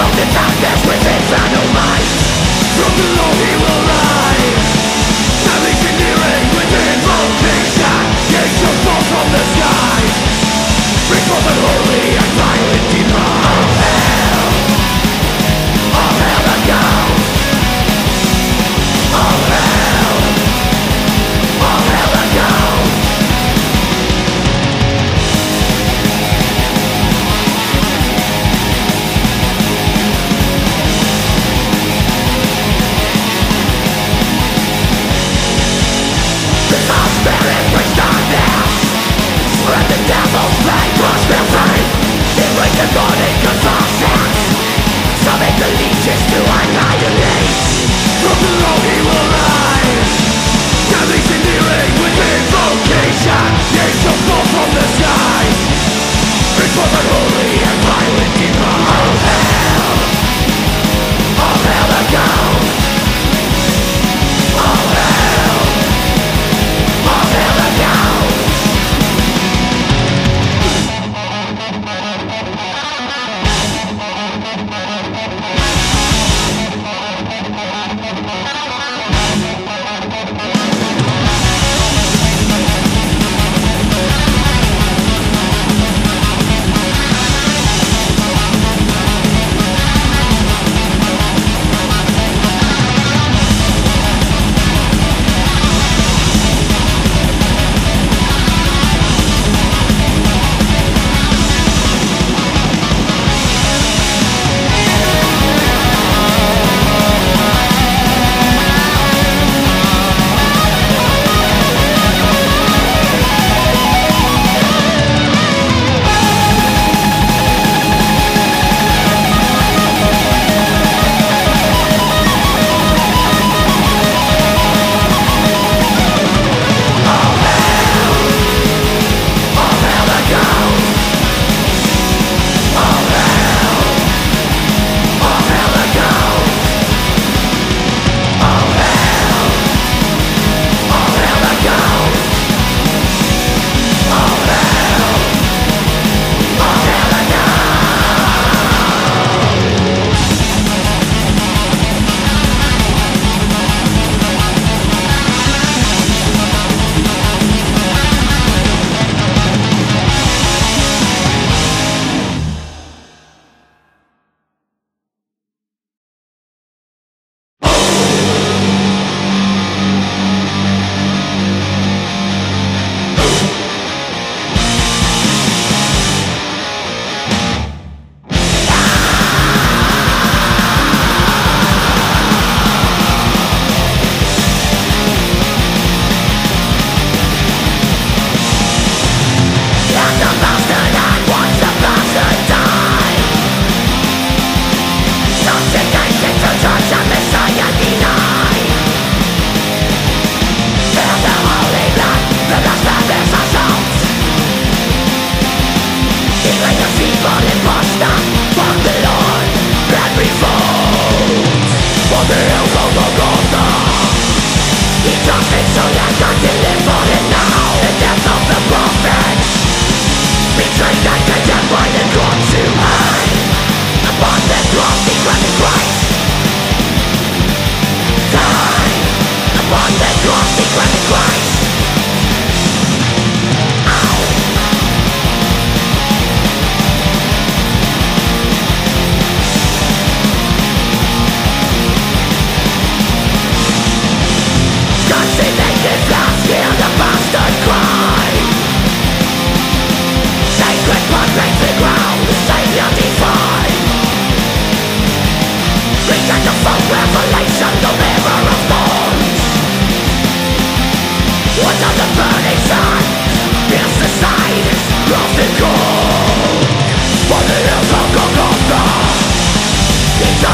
of the darkness within From below he will rise with invocation fall from the skies do I know? Start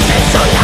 Professional